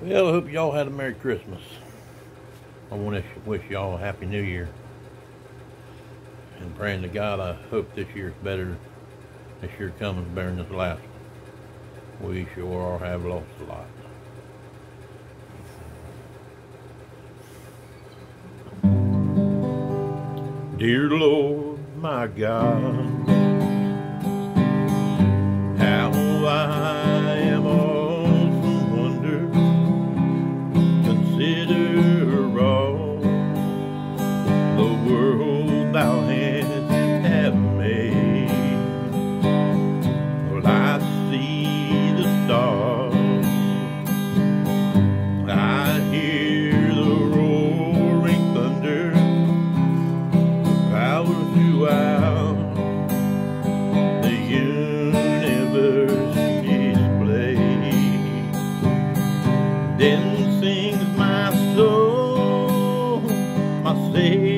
Well, I hope y'all had a Merry Christmas. I want to wish y'all a Happy New Year. And praying to God, I hope this year's better. This year coming better than this last. We sure have lost a lot. Dear Lord, my God, thou hast made. I see the stars, I hear the roaring thunder power throughout the universe display. Then sings my soul, my Savior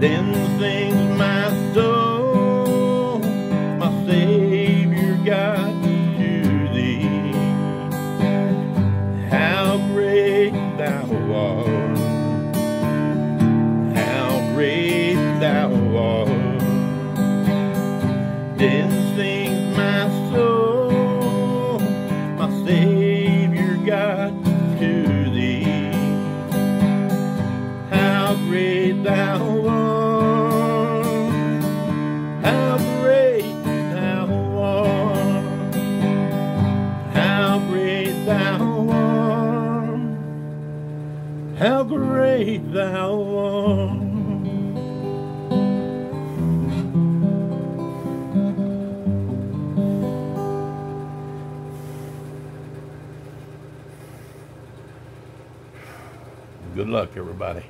Then sings my soul, my Savior God, to thee. How great thou art, how great thou art. Then sings my soul, my Savior God, to thee. How great thou art, how great thou art. Good luck, everybody.